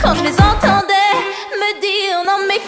quand je les entendais me dire non mais